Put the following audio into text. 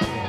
Yeah.